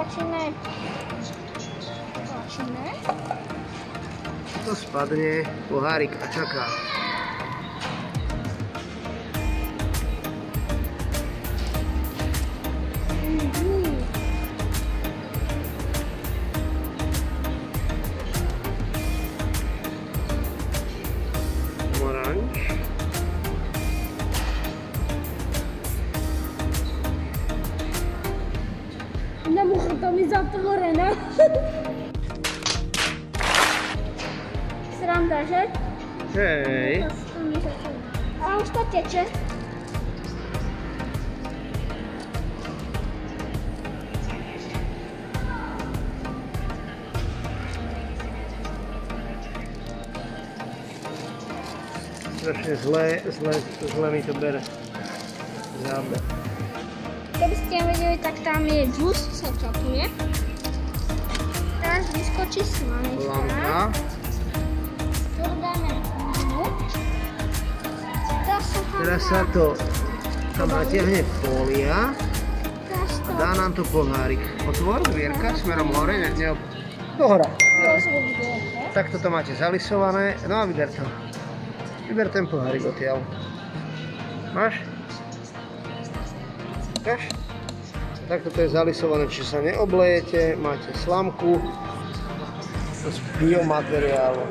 radšej ne. To spadne pohárik a čaká. Nemohla mi zatvorená. Sranda, že? Hej. To mi zatvorená. A už to teče. Strašne zle, zle, zle mi to bere. Záber. Keby ste vedeli, tak tam je džus, sa čapuje. Teraz vyskočí slanička. Lampa. Tu dáme. Teraz sa to tam fólia Teraz to a dá nám to pohárik. Otvor dvierka smerom hore, ne, ne, dohora. rozhoduje. Takto to máte zalisované. No a vyber to. Vyber ten pohárik odtiaľ. Máš? Máš? Takto to je zalisované, či sa neoblejete, máte slamku z biomateriálu.